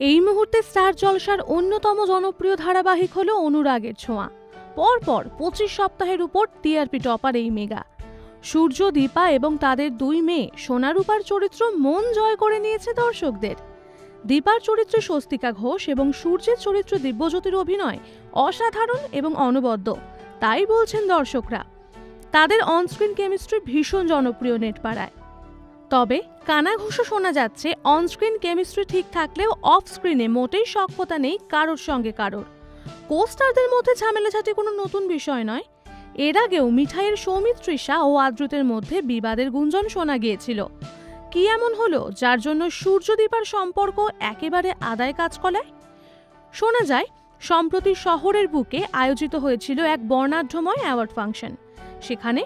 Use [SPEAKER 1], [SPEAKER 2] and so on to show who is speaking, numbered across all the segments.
[SPEAKER 1] এই মুহূর্তে স্টার জলসার অন্যতম জনপ্রিয় ধারাবাহিক হল অনুরাগের ছোঁয়া। পরপর পঁচিশ সপ্তাহের উপর টিআরপি টপার এই মেগা। সূর্য, দীপা এবং তাদের দুই মেয়ে সোনারূপার চরিত্র মন জয় করে নিয়েছে দর্শকদের। দীপার চরিত্রে স্বস্তিকা ঘোষ এবং সূর্যের চরিত্র দিব্যজ্যোতির অভিনয় অসাধারণ এবং অনবদ্য, তাই বলছেন দর্শকরা। তাদের অনস্ক্রিন কেমিস্ট্রি ভীষণ জনপ্রিয় নেটপাড়ায়। তবে কানাঘুষো শোনা যাচ্ছে অনস্ক্রিন কেমিস্ট্রি ঠিক থাকলেও অফ স্ক্রিনে মোটেই সক্ষতা নেই কারোর সঙ্গে কারোর। কোস্টারদের মধ্যে ঝামেলাঝাটি কোনো নতুন বিষয় নয়। এর আগেও মিঠাইয়ের সৌমিত্রিষা ও আদ্রুতের মধ্যে বিবাদের গুঞ্জন শোনা গিয়েছিল। কি এমন হলো, যার জন্য সূর্যদীপার সম্পর্ক একেবারে আদায় কাজ কলায়? শোনা যায়, সম্প্রতি শহরের বুকে আয়োজিত হয়েছিল এক বর্ণাঢ্যময় অ্যাওয়ার্ড ফাংশন। সেখানে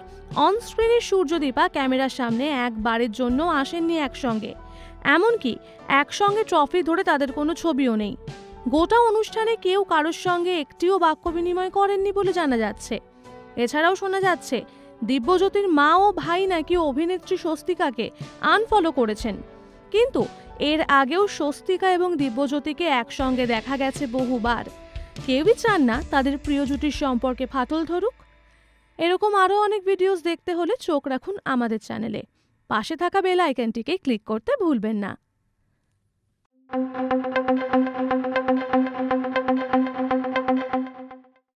[SPEAKER 1] অনস্ক্রিনে সূর্যদীপা ক্যামেরার সামনে একবারের জন্য আসেননি একসঙ্গে। এমনকি একসঙ্গে ট্রফি ধরে তাদের কোনো ছবিও নেই। গোটা অনুষ্ঠানে কেউ কারোর সঙ্গে একটিও বাক্য বিনিময় করেননি বলে জানা যাচ্ছে। এছাড়াও শোনা যাচ্ছে, দিব্যজ্যোতির মা ও ভাই নাকি অভিনেত্রী স্বস্তিকাকে আনফলো করেছেন। কিন্তু এর আগেও স্বস্তিকা এবং দিব্যজ্যোতিকে একসঙ্গে দেখা গেছে বহুবার। কেউই চান না তাদের প্রিয় জুটির সম্পর্কে ফাটল ধরুক। এরকম আরও অনেক ভিডিওস দেখতে হলে চোখ রাখুন আমাদের চ্যানেলে পাশে থাকা বেল আইকনটিকে ক্লিক করতে ভুলবেন না।